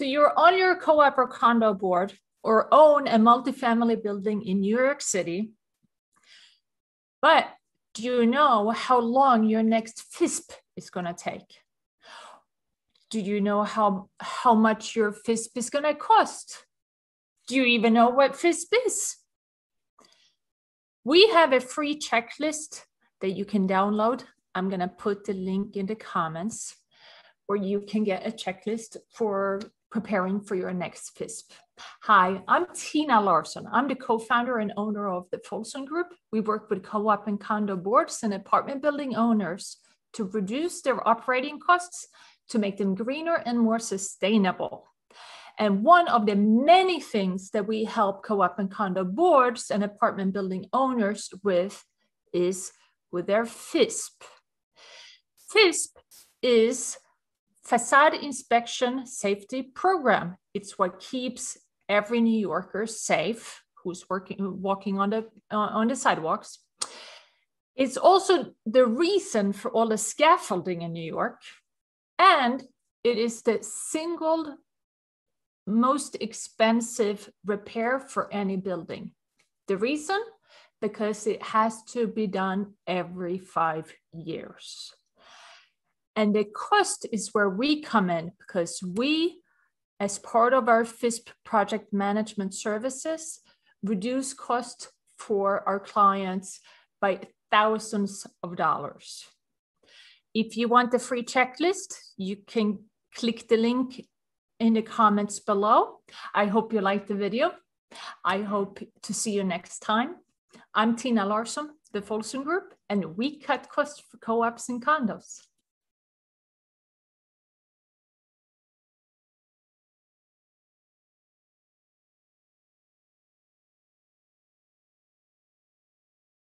So you're on your co-op or condo board or own a multifamily building in New York City. But do you know how long your next FISP is going to take? Do you know how, how much your FISP is going to cost? Do you even know what FISP is? We have a free checklist that you can download. I'm going to put the link in the comments where you can get a checklist for preparing for your next FISP. Hi, I'm Tina Larsson. I'm the co-founder and owner of the Folson Group. We work with co-op and condo boards and apartment building owners to reduce their operating costs to make them greener and more sustainable. And one of the many things that we help co-op and condo boards and apartment building owners with is with their FISP. FISP is facade inspection safety program. It's what keeps every New Yorker safe who's working walking on the uh, on the sidewalks. It's also the reason for all the scaffolding in New York, and it is the single most expensive repair for any building. The reason? Because it has to be done every five years. And the cost is where we come in because we, as part of our FISP project management services, reduce cost for our clients by thousands of dollars. If you want the free checklist, you can click the link in the comments below. I hope you liked the video. I hope to see you next time. I'm Tina Larsson, the Folson Group, and we cut costs for co-ops and condos.